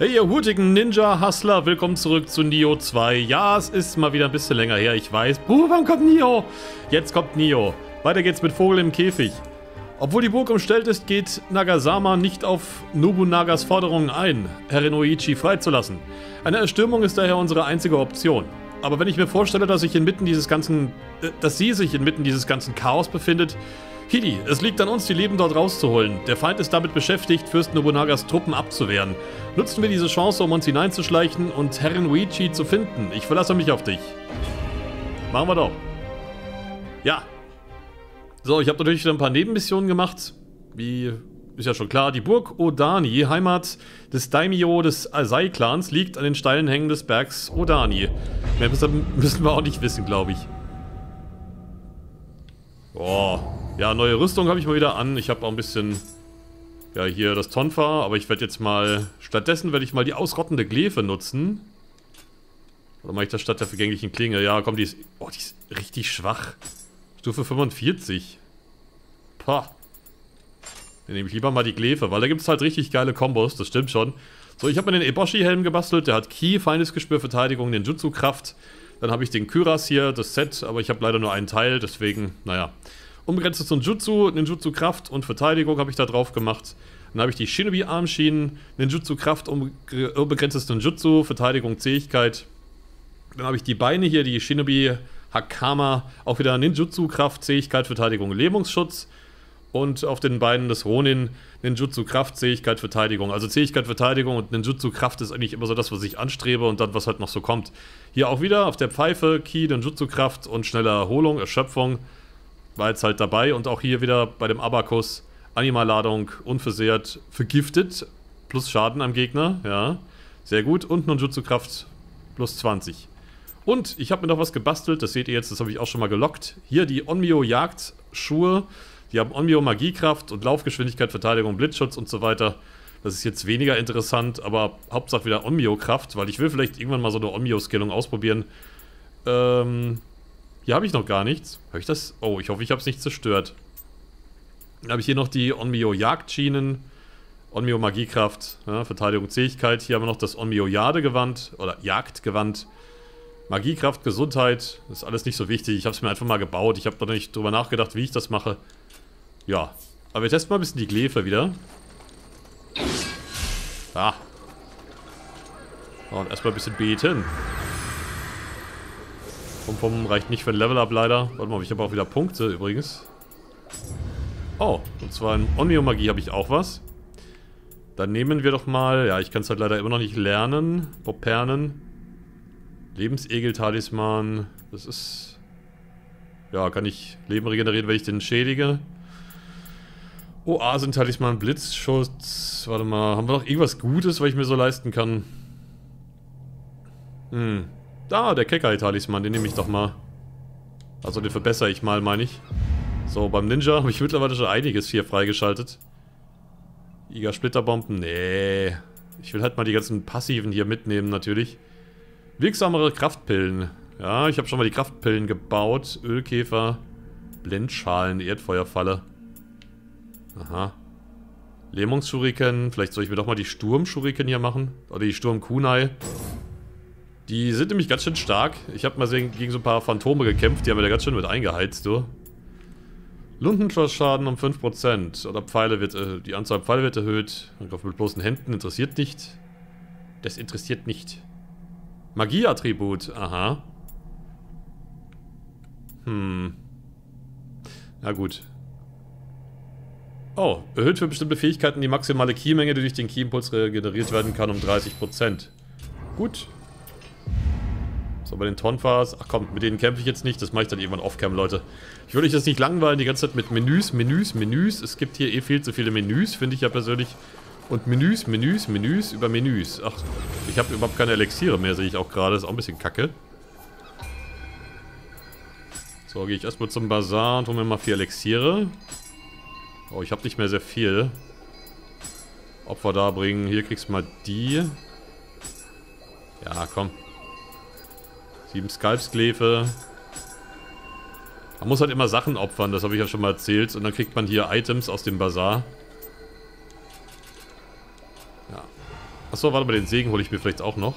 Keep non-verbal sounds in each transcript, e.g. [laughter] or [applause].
Hey ihr hutigen Ninja-Hustler, willkommen zurück zu Nio 2. Ja, es ist mal wieder ein bisschen länger her, ich weiß. Puh, wann kommt Nio? Jetzt kommt Nio. Weiter geht's mit Vogel im Käfig. Obwohl die Burg umstellt ist, geht Nagasama nicht auf Nobunagas Forderungen ein, Herrin Oichi freizulassen. Eine Erstürmung ist daher unsere einzige Option. Aber wenn ich mir vorstelle, dass ich inmitten dieses ganzen, äh, dass sie sich inmitten dieses ganzen Chaos befindet, Hidi, es liegt an uns, die Leben dort rauszuholen. Der Feind ist damit beschäftigt, Fürst Nobunagas Truppen abzuwehren. Nutzen wir diese Chance, um uns hineinzuschleichen und Herrin Uichi zu finden. Ich verlasse mich auf dich. Machen wir doch. Ja. So, ich habe natürlich wieder ein paar Nebenmissionen gemacht. Wie ist ja schon klar, die Burg Odani, Heimat des Daimyo des Asai-Clans, liegt an den steilen Hängen des Bergs Odani. Mehr müssen wir auch nicht wissen, glaube ich. Boah. Ja, neue Rüstung habe ich mal wieder an. Ich habe auch ein bisschen, ja, hier das Tonfa, aber ich werde jetzt mal, stattdessen werde ich mal die ausrottende Glefe nutzen. Oder mache ich das statt der vergänglichen Klinge? Ja, komm, die ist, oh, die ist richtig schwach. Stufe 45. Pah. Dann nehme ich lieber mal die Glefe, weil da gibt es halt richtig geile Kombos, das stimmt schon. So, ich habe mir den Eboshi-Helm gebastelt, der hat Ki, Feindesgespür, Verteidigung, den Jutsu-Kraft. Dann habe ich den Kyras hier, das Set, aber ich habe leider nur einen Teil, deswegen, naja. Unbegrenztes Ninjutsu, Ninjutsu Kraft und Verteidigung habe ich da drauf gemacht. Dann habe ich die Shinobi Armschienen, Ninjutsu Kraft, unbegrenztes Ninjutsu, Verteidigung, Zähigkeit. Dann habe ich die Beine hier, die Shinobi Hakama, auch wieder Ninjutsu Kraft, Zähigkeit, Verteidigung, Lähmungsschutz. Und auf den Beinen des Ronin Ninjutsu Kraft, Zähigkeit, Verteidigung. Also Zähigkeit, Verteidigung und Ninjutsu Kraft ist eigentlich immer so das, was ich anstrebe und dann, was halt noch so kommt. Hier auch wieder auf der Pfeife, Ki, Ninjutsu Kraft und schnelle Erholung, Erschöpfung war jetzt halt dabei und auch hier wieder bei dem Abakus Animalladung unversehrt vergiftet, plus Schaden am Gegner, ja, sehr gut und Nunjutsu-Kraft plus 20. Und ich habe mir noch was gebastelt, das seht ihr jetzt, das habe ich auch schon mal gelockt. Hier die Onmyo Jagdschuhe, die haben Onmyo Magiekraft und Laufgeschwindigkeit, Verteidigung, Blitzschutz und so weiter. Das ist jetzt weniger interessant, aber Hauptsache wieder Onmyo-Kraft, weil ich will vielleicht irgendwann mal so eine Onmyo-Skillung ausprobieren. Ähm, hier habe ich noch gar nichts. Habe ich das? Oh, ich hoffe, ich habe es nicht zerstört. Dann habe ich hier noch die Onmyo Jagdschienen. Onmyo Magiekraft, ja, Verteidigung, Zähigkeit. Hier haben wir noch das Onmyo Jadegewand oder Jagdgewand. Magiekraft, Gesundheit, ist alles nicht so wichtig. Ich habe es mir einfach mal gebaut. Ich habe noch nicht drüber nachgedacht, wie ich das mache. Ja, aber wir testen mal ein bisschen die Glefe wieder. Ah. Und erstmal ein bisschen beten. Pum Pum reicht nicht für ein Level-Up leider. Warte mal, ich habe auch wieder Punkte übrigens. Oh, und zwar in Onmyo-Magie habe ich auch was. Dann nehmen wir doch mal, ja, ich kann es halt leider immer noch nicht lernen. Popernen. Lebensegel-Talisman. Das ist... Ja, kann ich Leben regenerieren, wenn ich den schädige. Oasen-Talisman, Blitzschutz. Warte mal, haben wir noch irgendwas Gutes, was ich mir so leisten kann? Hm. Da, der Kekai-Talisman, den nehme ich doch mal. Also den verbessere ich mal, meine ich. So, beim Ninja habe ich mittlerweile schon einiges hier freigeschaltet. Iga Splitterbomben, nee. Ich will halt mal die ganzen Passiven hier mitnehmen, natürlich. Wirksamere Kraftpillen. Ja, ich habe schon mal die Kraftpillen gebaut. Ölkäfer, Blendschalen, Erdfeuerfalle. Aha. Lähmungsschuriken. Vielleicht soll ich mir doch mal die Sturmschuriken hier machen. Oder die Sturmkunai. Die sind nämlich ganz schön stark. Ich habe mal gegen so ein paar Phantome gekämpft, die haben wir da ganz schön mit eingeheizt, du. Lundenschussschaden um 5%. Oder Pfeile wird, äh, die Anzahl Pfeile wird erhöht. Angriff mit bloßen Händen interessiert nicht. Das interessiert nicht. Magieattribut, aha. Hm. Na gut. Oh, erhöht für bestimmte Fähigkeiten die maximale Key-Menge, die durch den Key-Impuls regeneriert werden kann, um 30%. Gut. So, bei den Tonfas, ach komm, mit denen kämpfe ich jetzt nicht, das mache ich dann irgendwann off-cam, Leute. Ich würde euch das nicht langweilen, die ganze Zeit mit Menüs, Menüs, Menüs. Es gibt hier eh viel zu viele Menüs, finde ich ja persönlich. Und Menüs, Menüs, Menüs über Menüs. Ach, ich habe überhaupt keine Elixiere mehr, sehe ich auch gerade. Ist auch ein bisschen kacke. So, gehe ich erstmal zum Bazar und hole mir mal vier Elixiere. Oh, ich habe nicht mehr sehr viel. Opfer darbringen. Hier kriegst du mal die. Ja, komm. Sieben Skalpsklefe. Man muss halt immer Sachen opfern, das habe ich ja schon mal erzählt. Und dann kriegt man hier Items aus dem Bazar. Ja. Achso, warte mal, den Segen hole ich mir vielleicht auch noch.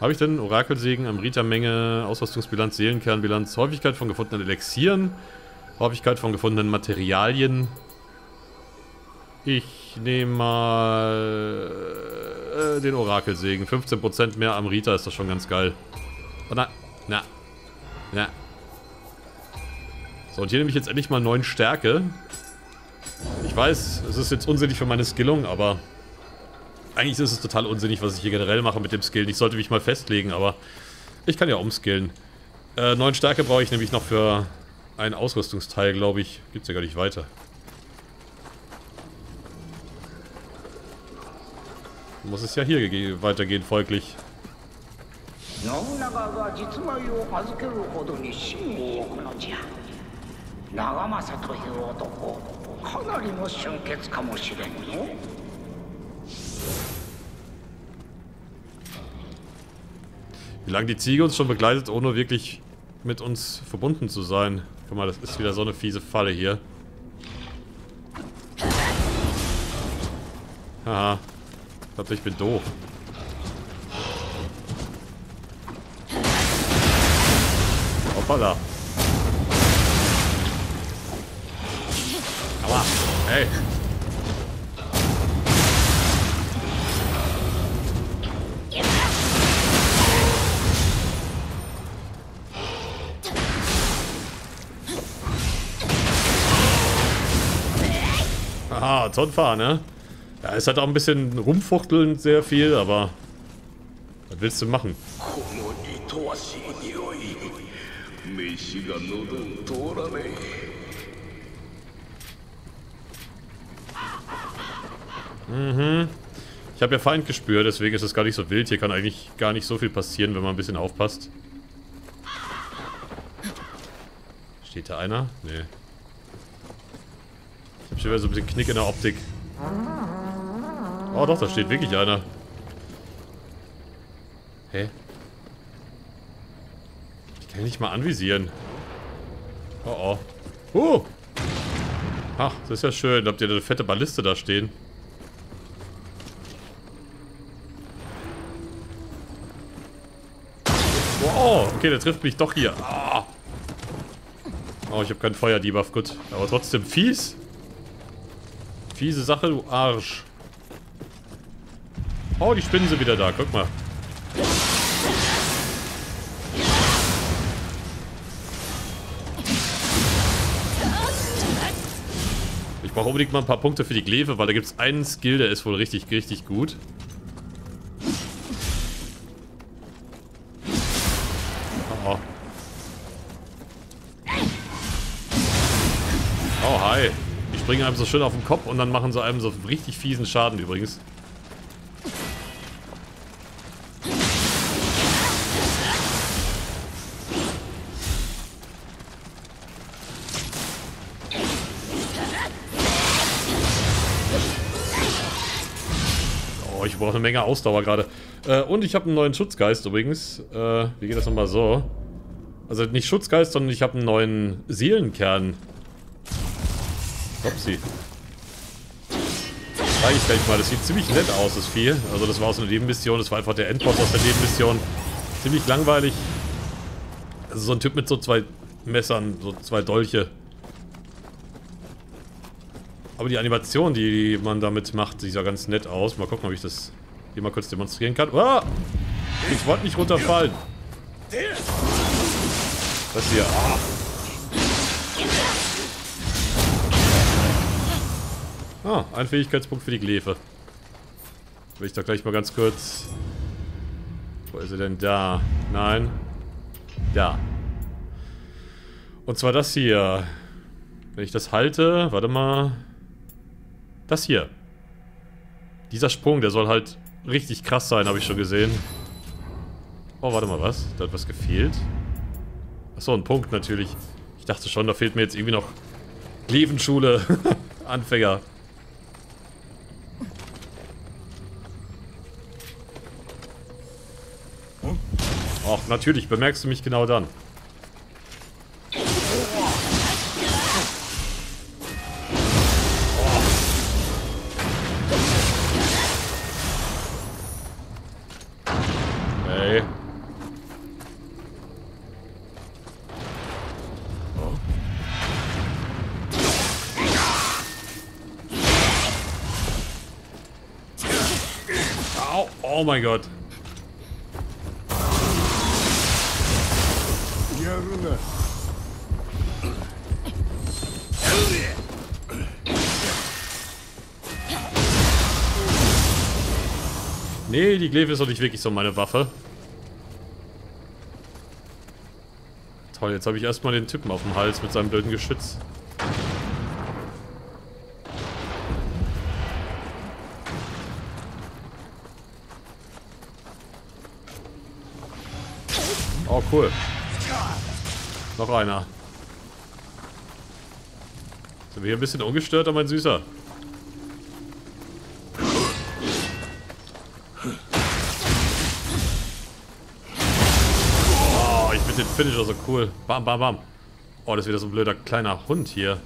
Habe ich denn Orakelsegen, Amrita-Menge, Ausrüstungsbilanz, Seelenkernbilanz, Häufigkeit von gefundenen Elixieren, Häufigkeit von gefundenen Materialien. Ich nehme mal äh, den Orakelsegen. 15% mehr Amrita ist das schon ganz geil. Oh na, na, na. So, und hier nehme ich jetzt endlich mal 9 Stärke. Ich weiß, es ist jetzt unsinnig für meine Skillung, aber eigentlich ist es total unsinnig, was ich hier generell mache mit dem Skill. Ich sollte mich mal festlegen, aber ich kann ja umskillen. Äh, 9 Stärke brauche ich nämlich noch für ein Ausrüstungsteil, glaube ich. Gibt's ja gar nicht weiter. muss es ja hier weitergehen, folglich. Wie lange die Ziege uns schon begleitet, ohne wirklich mit uns verbunden zu sein. Guck mal, das ist wieder so eine fiese Falle hier. Haha. Ich glaube, ich bin doof. Hoppala. Aua. Hey. Aha, Tonfa, ne? Ja, ist halt auch ein bisschen rumfuchteln sehr viel, aber was willst du machen? Mhm. Ich habe ja Feind gespürt, deswegen ist es gar nicht so wild. Hier kann eigentlich gar nicht so viel passieren, wenn man ein bisschen aufpasst. Steht da einer? Nee. Ich habe schon wieder so ein bisschen Knick in der Optik. Oh doch, da steht wirklich einer. Hä? Ich kann nicht mal anvisieren. Oh oh. Uh! Ach, das ist ja schön. Habt ihr eine fette Balliste da stehen? Oh, okay, der trifft mich doch hier. Ah. Oh, ich habe keinen Feuerdebuff, gut. Aber trotzdem fies. Fiese Sache, du Arsch. Oh, die Spinnen sind wieder da. Guck mal. Ich brauche unbedingt mal ein paar Punkte für die Glefe, weil da gibt es einen Skill, der ist wohl richtig, richtig gut. Oh. Oh, hi. Die springen einem so schön auf den Kopf und dann machen sie einem so richtig fiesen Schaden übrigens. Eine Menge Ausdauer gerade. Äh, und ich habe einen neuen Schutzgeist übrigens. Äh, wie geht das nochmal so? Also nicht Schutzgeist, sondern ich habe einen neuen Seelenkern. Upsi. Zeige ich gleich mal. Das sieht ziemlich nett aus, das Vieh. Also das war aus einer Nebenmission. Das war einfach der Endboss aus der Nebenmission. Ziemlich langweilig. Also so ein Typ mit so zwei Messern, so zwei Dolche. Aber die Animation, die man damit macht, sieht ja ganz nett aus. Mal gucken, ob ich das hier mal kurz demonstrieren kann. Ah! Ich wollte nicht runterfallen. Das hier. Ah. ah, ein Fähigkeitspunkt für die Glefe. Will ich da gleich mal ganz kurz... Wo ist er denn? Da. Nein. Da. Und zwar das hier. Wenn ich das halte, warte mal. Das hier. Dieser Sprung, der soll halt richtig krass sein, habe ich schon gesehen. Oh, warte mal, was? Da hat was gefehlt? Achso, ein Punkt natürlich. Ich dachte schon, da fehlt mir jetzt irgendwie noch Klevenschule. [laughs] Anfänger. Ach, natürlich, bemerkst du mich genau dann. Au, oh mein Gott. Nee, die Glaive ist doch nicht wirklich so meine Waffe. Toll, jetzt habe ich erstmal den Typen auf dem Hals mit seinem blöden Geschütz. Oh, cool. Noch einer. Sind wir hier ein bisschen ungestört, mein Süßer? Oh, ich finde den Finisher so cool. Bam, bam, bam. Oh, das ist wieder so ein blöder kleiner Hund hier.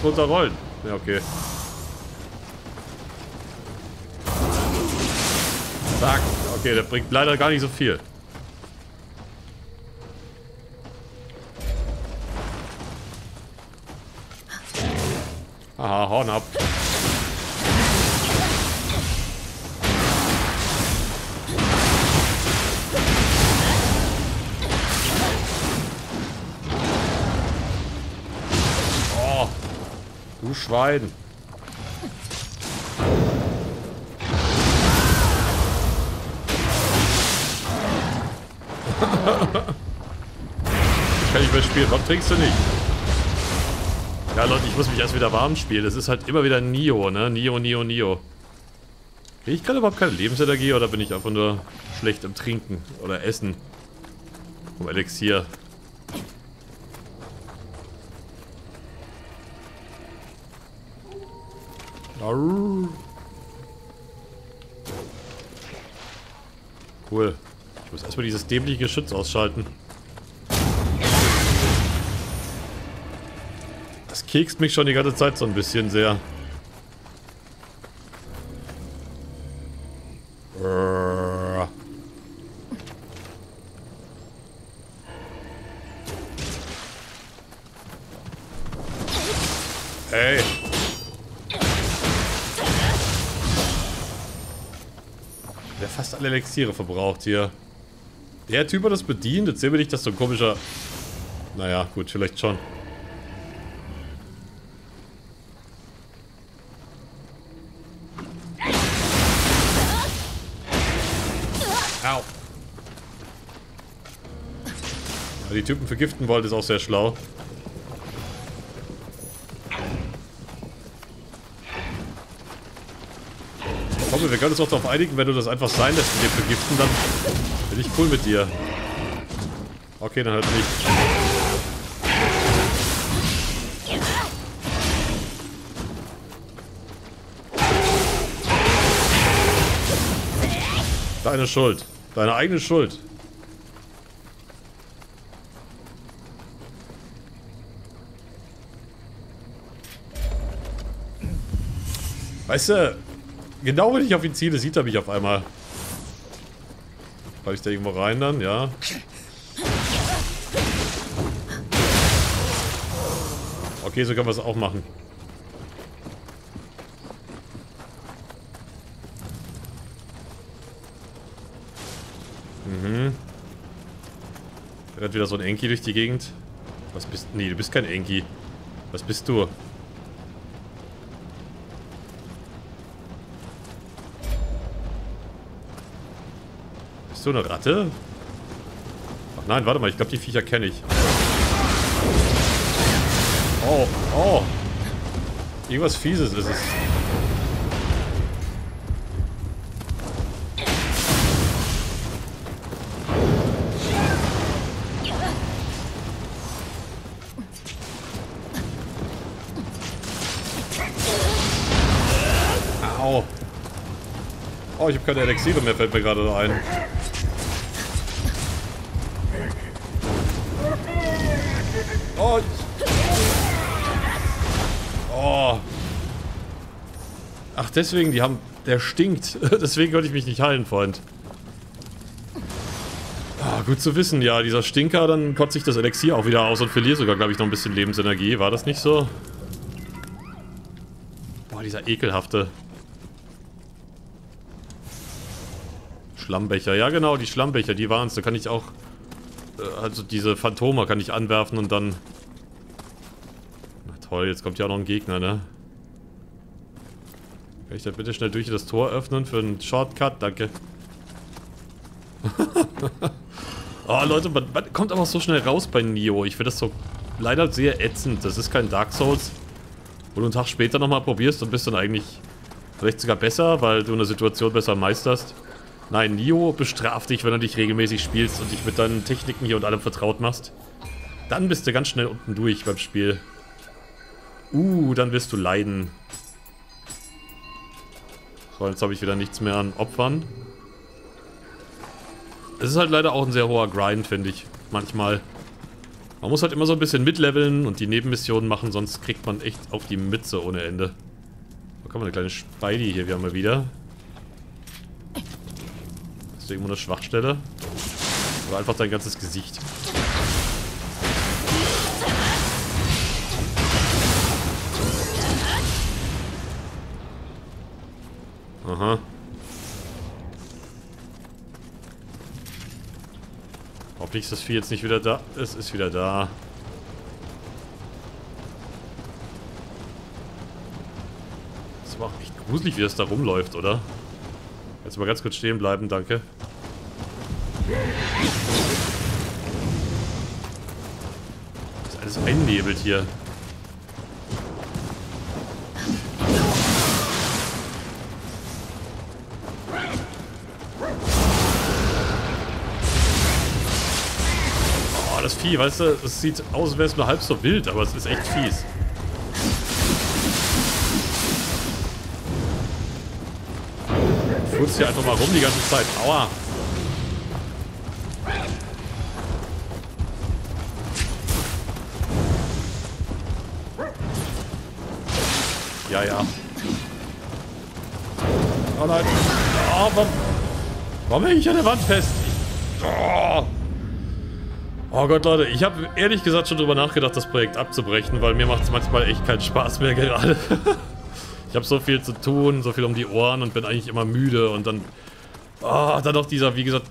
Fast runterrollen? Ja, okay. Zack. Okay, der bringt leider gar nicht so viel. Du Schwein. [laughs] Kann ich mehr spielen. Warum trinkst du nicht? Ja, Leute, ich muss mich erst wieder warm spielen. Das ist halt immer wieder Nio, ne? Nio, Nio, Nio. Krieg ich gerade überhaupt keine Lebensenergie oder bin ich einfach nur schlecht im Trinken oder Essen? Vom Elixier. Cool. Ich muss erstmal dieses dämliche Geschütz ausschalten. Das kekst mich schon die ganze Zeit so ein bisschen sehr. Elixiere verbraucht hier. Der Typ hat das bedient. Erzähl mir nicht, dass so ein komischer... Naja, gut, vielleicht schon. Au. Ja, die Typen vergiften wollte ist auch sehr schlau. Wir können uns auch darauf einigen, wenn du das einfach sein lässt mit dem Vergiften, dann bin ich cool mit dir. Okay, dann halt nicht. Deine Schuld. Deine eigene Schuld. Weißt du, genau wenn ich auf ihn ziele, sieht er mich auf einmal. Fall ich da irgendwo rein dann? Ja. Okay, so können wir es auch machen. Mhm. Rennt wieder so ein Enki durch die Gegend. Was bist Nee, du bist kein Enki. Was bist du? Bist du eine Ratte? Ach nein, warte mal, ich glaube die Viecher kenne ich. Oh, oh. Irgendwas Fieses ist es. Au. Oh, ich habe keine Elixiere mehr, fällt mir gerade ein. Ach, deswegen, die haben... Der stinkt. [laughs] deswegen konnte ich mich nicht heilen, Freund. Ah, gut zu wissen, ja. Dieser Stinker, dann kotze ich das Elixier auch wieder aus und verliere sogar, glaube ich, noch ein bisschen Lebensenergie. War das nicht so? Boah, dieser ekelhafte... Schlammbecher. Ja, genau, die Schlammbecher, die waren es. Da kann ich auch... Äh, also diese Phantome kann ich anwerfen und dann... Na toll, jetzt kommt ja auch noch ein Gegner, ne? Kann ich da bitte schnell durch das Tor öffnen für einen Shortcut? Danke. oh, [laughs] Leute, man, man, kommt aber so schnell raus bei Nio. Ich finde das so leider sehr ätzend. Das ist kein Dark Souls, wo du einen Tag später nochmal probierst und bist dann eigentlich vielleicht sogar besser, weil du eine Situation besser meisterst. Nein, Nio bestraft dich, wenn du dich regelmäßig spielst und dich mit deinen Techniken hier und allem vertraut machst. Dann bist du ganz schnell unten durch beim Spiel. Uh, dann wirst du leiden. So, jetzt habe ich wieder nichts mehr an Opfern. Es ist halt leider auch ein sehr hoher Grind, finde ich. Manchmal. Man muss halt immer so ein bisschen mitleveln und die Nebenmissionen machen, sonst kriegt man echt auf die Mütze ohne Ende. Da wir eine kleine Spidey hier, wir haben wir wieder du irgendwo eine Schwachstelle? Oder einfach dein ganzes Gesicht? Aha. Hoffentlich ist das Vieh jetzt nicht wieder da. Es ist wieder da. Das war echt gruselig, wie das da rumläuft, oder? Jetzt mal ganz kurz stehen bleiben, danke. Das ist alles einnebelt hier. Das Vieh, weißt du, es sieht aus, als wäre es nur halb so wild, aber es ist echt fies. Futzt hier einfach mal rum die ganze Zeit. Aua. Ja, ja. Oh nein. Oh, warum, warum hänge ich an der Wand fest? Oh. Oh Gott, Leute, ich habe ehrlich gesagt schon drüber nachgedacht, das Projekt abzubrechen, weil mir macht es manchmal echt keinen Spaß mehr [laughs] gerade. ich habe so viel zu tun, so viel um die Ohren und bin eigentlich immer müde und dann... Oh, dann noch dieser, wie gesagt,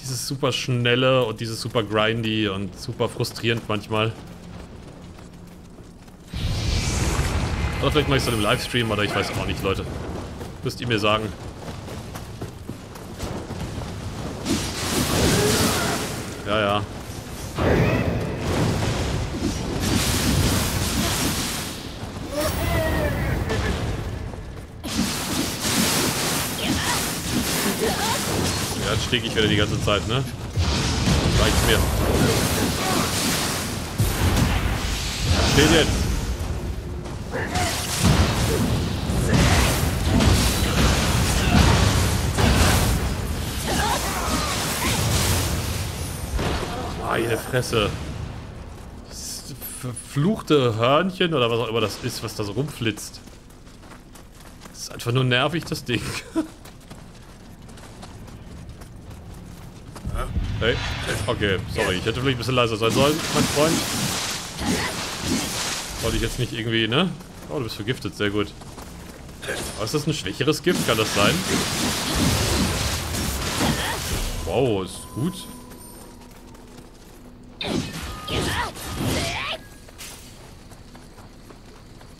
dieses super schnelle und dieses super grindy und super frustrierend manchmal. Oder vielleicht mache ich es dann im Livestream, oder ich weiß auch nicht, Leute. Müsst ihr mir sagen. Ja, ja. Ja, jetzt stecke ich wieder die ganze Zeit, ne? Reicht mir. Steht jetzt. Fresse. Das verfluchte Hörnchen oder was auch immer das ist, was da so rumflitzt. Das ist einfach nur nervig, das Ding. [laughs] Hey, okay, sorry, ich hätte vielleicht ein bisschen leiser sein sollen, mein Freund. Wollte ich jetzt nicht irgendwie, ne? Oh, du bist vergiftet, sehr gut. Aber ist das ein schwächeres Gift? Kann das sein? Wow, ist gut.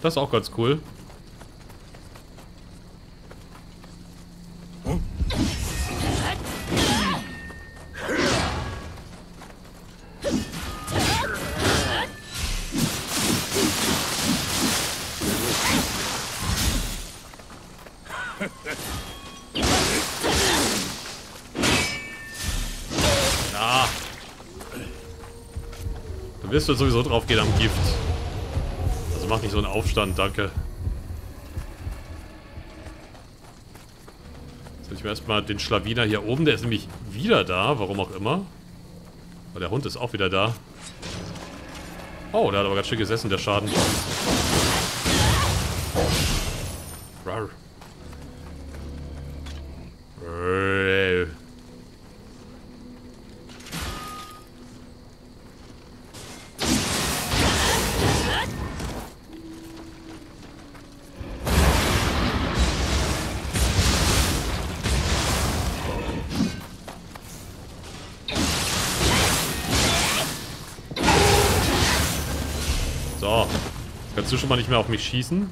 Das ist auch ganz cool. Jetzt sowieso drauf gehen am Gift. Also mach nicht so einen Aufstand, danke. Jetzt will ich mir erstmal den Schlawiner hier oben, der ist nämlich wieder da, warum auch immer. Aber der Hund ist auch wieder da. Oh, der hat aber ganz schön gesessen, der Schaden. Kannst du schon mal nicht mehr auf mich schießen?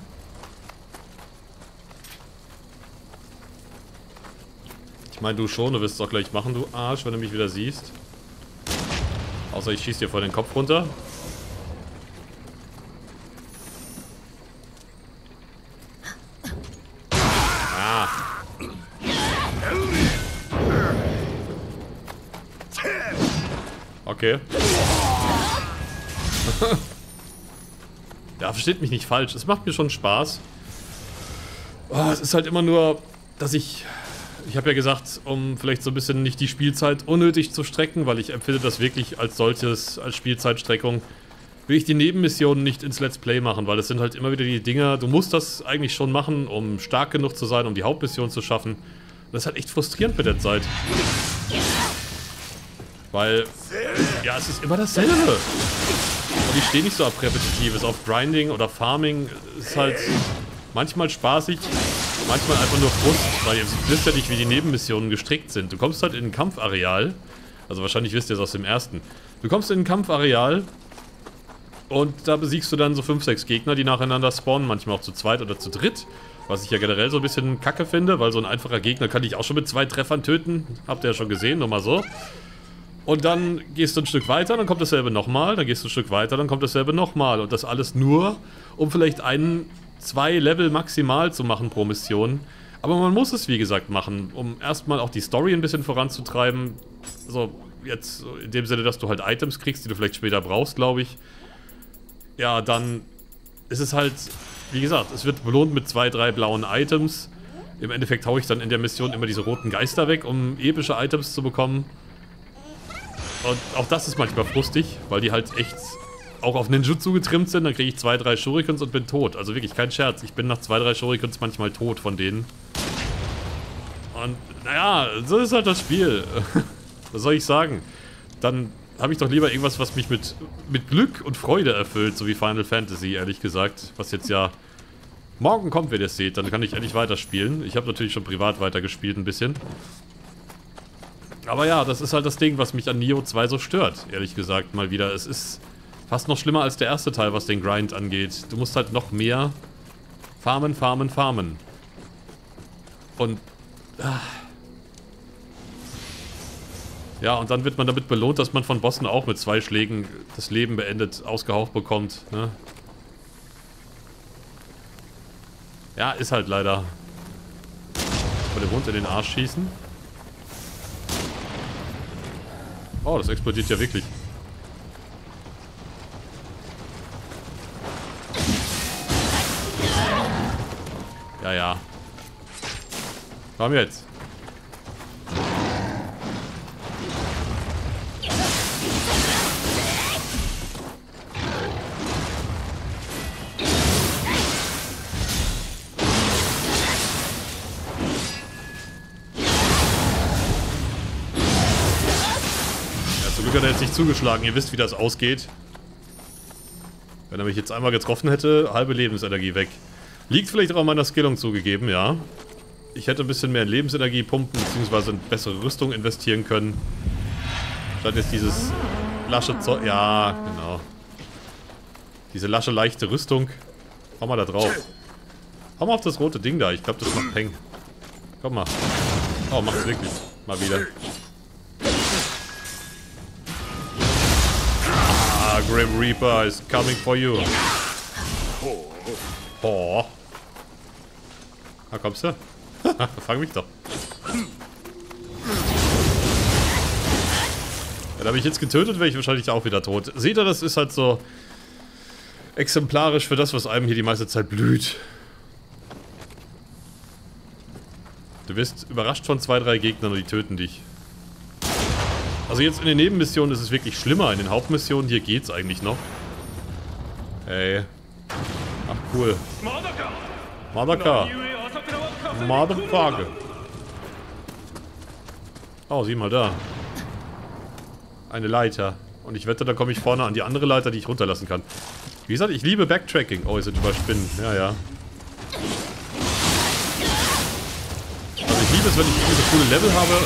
Ich meine, du schon, du wirst es auch gleich machen, du Arsch, wenn du mich wieder siehst. Außer ich schieße dir vor den Kopf runter. Ah. Okay. [laughs] Ja, versteht mich nicht falsch. Es macht mir schon Spaß. Oh, es ist halt immer nur, dass ich... Ich habe ja gesagt, um vielleicht so ein bisschen nicht die Spielzeit unnötig zu strecken, weil ich empfinde das wirklich als solches, als Spielzeitstreckung, will ich die Nebenmissionen nicht ins Let's Play machen, weil es sind halt immer wieder die Dinger, du musst das eigentlich schon machen, um stark genug zu sein, um die Hauptmission zu schaffen. Das ist halt echt frustrierend mit der Zeit. Weil, ja, es ist immer dasselbe. Ich stehe nicht so auf Repetitives, auf Grinding oder Farming ist halt manchmal spaßig, manchmal einfach nur Frust, weil ihr wisst ja nicht, wie die Nebenmissionen gestrickt sind. Du kommst halt in ein Kampfareal, also wahrscheinlich wisst ihr es aus dem ersten. Du kommst in ein Kampfareal und da besiegst du dann so 5, 6 Gegner, die nacheinander spawnen, manchmal auch zu zweit oder zu dritt. Was ich ja generell so ein bisschen kacke finde, weil so ein einfacher Gegner kann dich auch schon mit zwei Treffern töten. Habt ihr ja schon gesehen, nur mal so. Und dann gehst du ein Stück weiter, dann kommt dasselbe nochmal, dann gehst du ein Stück weiter, dann kommt dasselbe nochmal. Und das alles nur, um vielleicht einen, zwei Level maximal zu machen pro Mission. Aber man muss es, wie gesagt, machen, um erstmal auch die Story ein bisschen voranzutreiben. So, jetzt in dem Sinne, dass du halt Items kriegst, die du vielleicht später brauchst, glaube ich. Ja, dann ist es halt, wie gesagt, es wird belohnt mit zwei, drei blauen Items. Im Endeffekt haue ich dann in der Mission immer diese roten Geister weg, um epische Items zu bekommen. Und auch das ist manchmal frustig, weil die halt echt auch auf Ninjutsu getrimmt sind. Dann kriege ich zwei, drei Shurikens und bin tot. Also wirklich kein Scherz. Ich bin nach zwei, drei Shurikens manchmal tot von denen. Und naja, so ist halt das Spiel. [laughs] Was soll ich sagen? Dann habe ich doch lieber irgendwas, was mich mit, mit Glück und Freude erfüllt, so wie Final Fantasy, ehrlich gesagt. Was jetzt ja morgen kommt, wenn ihr es seht. Dann kann ich endlich weiterspielen. Ich habe natürlich schon privat weitergespielt ein bisschen. Aber ja, das ist halt das Ding, was mich an Nio 2 so stört, ehrlich gesagt, mal wieder. Es ist fast noch schlimmer als der erste Teil, was den Grind angeht. Du musst halt noch mehr farmen, farmen, farmen. Und... Ah. Ja, und dann wird man damit belohnt, dass man von Bossen auch mit zwei Schlägen das Leben beendet, ausgehaucht bekommt. Ne? Ja, ist halt leider. Dem Hund in den Arsch schießen. Oh, das explodiert ja wirklich. Ja, ja. Komm jetzt. Zugeschlagen. Ihr wisst, wie das ausgeht. Wenn er mich jetzt einmal getroffen hätte, halbe Lebensenergie weg. Liegt vielleicht auch an meiner Skillung zugegeben, ja. Ich hätte ein bisschen mehr in Lebensenergie pumpen, beziehungsweise in bessere Rüstung investieren können. Statt jetzt dieses lasche Zeug. Ja, genau. Diese lasche, leichte Rüstung. Hau mal da drauf. Hau mal auf das rote Ding da. Ich glaube, das macht Peng. Komm mal. Oh, macht's wirklich. Mal wieder. Grim Reaper is coming for you. Oh. Da kommst du. [laughs] Fang mich doch. Da habe ich jetzt getötet, wäre ich wahrscheinlich auch wieder tot. Seht ihr, das ist halt so exemplarisch für das, was einem hier die meiste Zeit blüht. Du wirst überrascht von zwei, drei Gegnern und die töten dich. Also jetzt in den Nebenmissionen ist es wirklich schlimmer. In den Hauptmissionen hier geht's eigentlich noch. Ey. Ach cool. Madaka. Motherfucker. Oh, sieh mal da. Eine Leiter. Und ich wette, da komme ich vorne an die andere Leiter, die ich runterlassen kann. Wie gesagt, ich liebe Backtracking. Oh, ist sind überspinnen. Ja, ja. Also ich liebe es, wenn ich diese coole Level habe,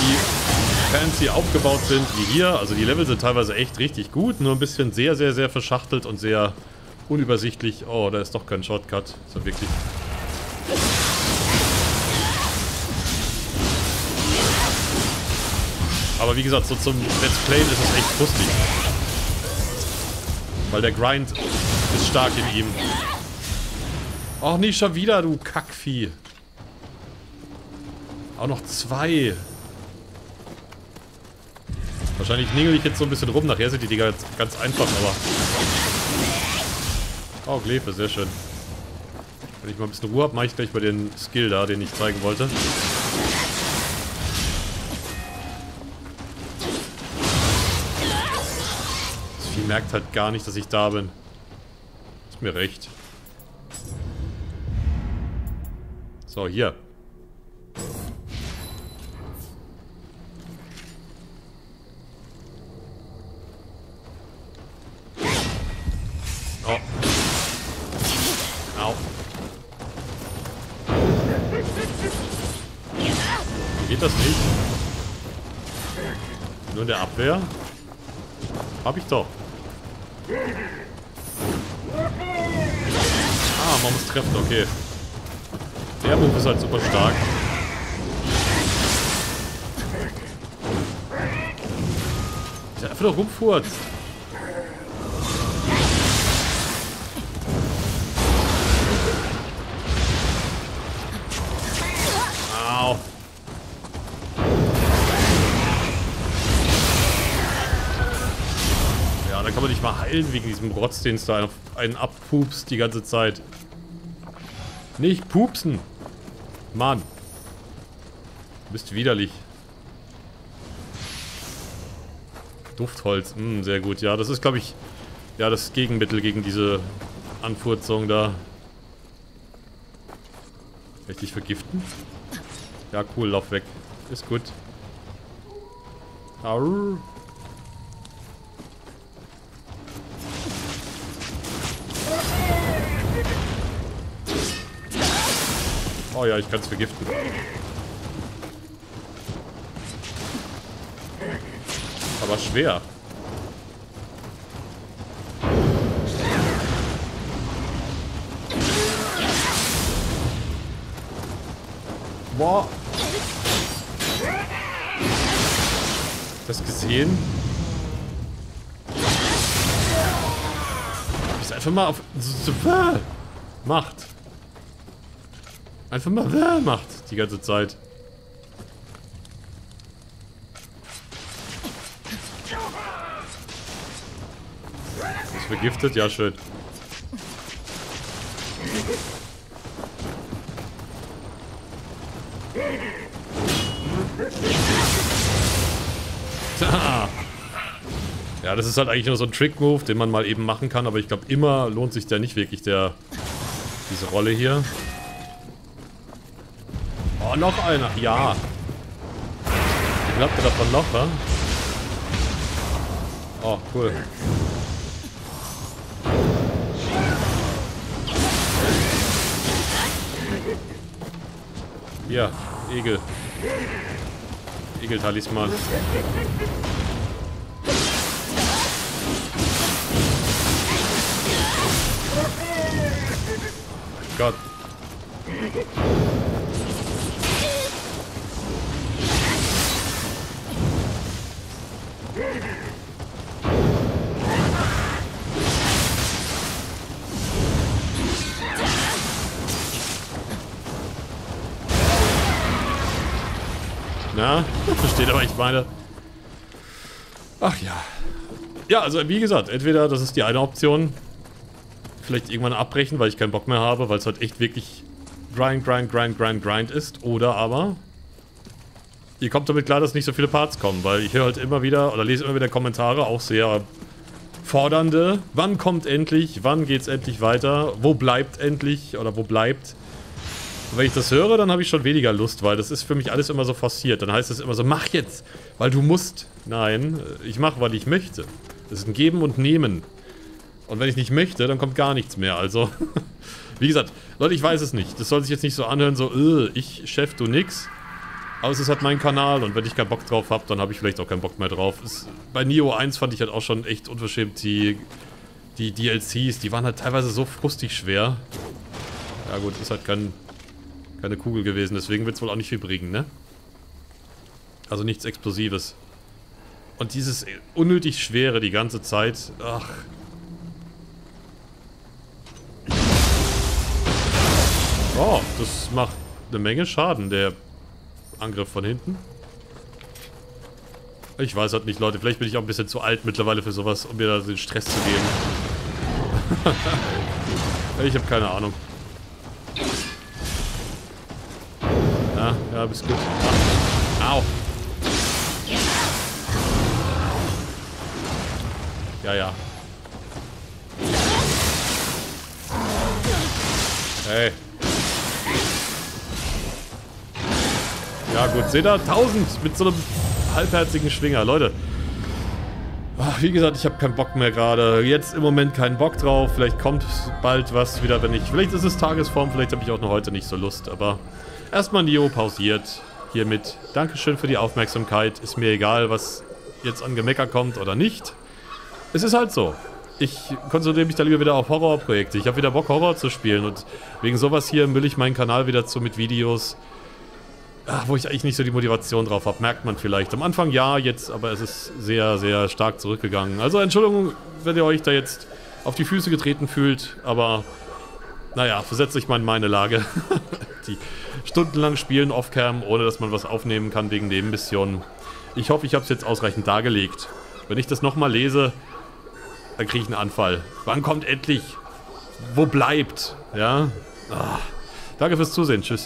die fancy aufgebaut sind, wie hier. Also die Level sind teilweise echt richtig gut, nur ein bisschen sehr, sehr, sehr verschachtelt und sehr unübersichtlich. Oh, da ist doch kein Shortcut. Ja wirklich... Aber wie gesagt, so zum Let's Playen ist es echt lustig. Weil der Grind ist stark in ihm. Och, nicht schon wieder, du Kackvieh. Auch noch zwei. Wahrscheinlich ningel ich jetzt so ein bisschen rum. Nachher sind die Dinger jetzt ganz einfach, aber... Oh, Glefe, sehr schön. Wenn ich mal ein bisschen Ruhe habe, mache ich gleich mal den Skill da, den ich zeigen wollte. Das Vieh merkt halt gar nicht, dass ich da bin. Ist mir recht. So, hier. Abwehr? Hab ich doch. Ah, man muss treffen, okay. Der Move ist halt super stark. Der einfach nur rumfurzt. Da kann man nicht mal heilen wegen diesem Rotz, den es da einen abpupst die ganze Zeit. Nicht pupsen. Mann. Du bist widerlich. Duftholz. Hm, sehr gut. Ja, das ist, glaube ich, ja, das Gegenmittel gegen diese Anfurzung da. Richtig vergiften? Ja, cool, lauf weg. Ist gut. Aur. Oh ja, ich kann es vergiften. Aber schwer. Boah. Das gesehen? Ist einfach mal auf macht. Einfach mal macht die ganze Zeit. Ist vergiftet? Ja, schön. Ah. Ja, das ist halt eigentlich nur so ein Trick-Move, den man mal eben machen kann, aber ich glaube, immer lohnt sich der nicht wirklich, der diese Rolle hier. Oh, noch einer. Ja. Klappt davon noch, wa? Oh, cool. Ja, Egel. Egel-Talisman. Gott. Ich meine. Ach ja. Ja, also wie gesagt, entweder das ist die eine Option. Vielleicht irgendwann abbrechen, weil ich keinen Bock mehr habe, weil es halt echt wirklich Grind, Grind, Grind, Grind, Grind ist. Oder aber ihr kommt damit klar, dass nicht so viele Parts kommen, weil ich höre halt immer wieder oder lese immer wieder Kommentare, auch sehr fordernde. Wann kommt endlich? Wann geht's endlich weiter? Wo bleibt endlich? Oder wo bleibt? Und wenn ich das höre, dann habe ich schon weniger Lust, weil das ist für mich alles immer so forciert. Dann heißt es immer so, mach jetzt, weil du musst. Nein, ich mache, weil ich möchte. Das ist ein Geben und Nehmen. Und wenn ich nicht möchte, dann kommt gar nichts mehr. Also, [laughs] wie gesagt, Leute, ich weiß es nicht. Das soll sich jetzt nicht so anhören, so, äh, ich, Chef, du nix. Aber es ist halt mein Kanal und wenn ich keinen Bock drauf habe, dann habe ich vielleicht auch keinen Bock mehr drauf. Es, bei Neo 1 fand ich halt auch schon echt unverschämt die, die DLCs. Die waren halt teilweise so frustig schwer. Ja gut, ist halt kein, keine Kugel gewesen, deswegen wird es wohl auch nicht viel bringen, ne? Also nichts Explosives. Und dieses unnötig Schwere die ganze Zeit, ach... Oh, das macht eine Menge Schaden, der Angriff von hinten. Ich weiß halt nicht, Leute. Vielleicht bin ich auch ein bisschen zu alt mittlerweile für sowas, um mir da den Stress zu geben. [laughs] ich habe keine Ahnung. Ja, ja, bist gut. Au. Ja, ja. Hey. Ja gut, seht ihr? 1000 mit so einem halbherzigen Schwinger. Leute. Wie gesagt, ich habe keinen Bock mehr gerade. Jetzt im Moment keinen Bock drauf. Vielleicht kommt bald was wieder, wenn ich... Vielleicht ist es Tagesform, vielleicht habe ich auch noch heute nicht so Lust. Aber erstmal Nio pausiert. Hiermit Dankeschön für die Aufmerksamkeit. Ist mir egal, was jetzt an Gemecker kommt oder nicht. Es ist halt so. Ich konzentriere mich da lieber wieder auf Horrorprojekte. Ich habe wieder Bock, Horror zu spielen. Und wegen sowas hier müll ich meinen Kanal wieder zu mit Videos Ach, wo ich eigentlich nicht so die Motivation drauf habe, merkt man vielleicht. Am Anfang ja, jetzt aber es ist sehr, sehr stark zurückgegangen. Also Entschuldigung, wenn ihr euch da jetzt auf die Füße getreten fühlt, aber naja, versetzt euch mal in meine Lage. [laughs] die stundenlang spielen off-cam, ohne dass man was aufnehmen kann wegen Nebenmissionen. Ich hoffe, ich habe es jetzt ausreichend dargelegt. Wenn ich das nochmal lese, dann kriege ich einen Anfall. Wann kommt endlich? Wo bleibt? Ja? Ach. Danke fürs Zusehen. Tschüss.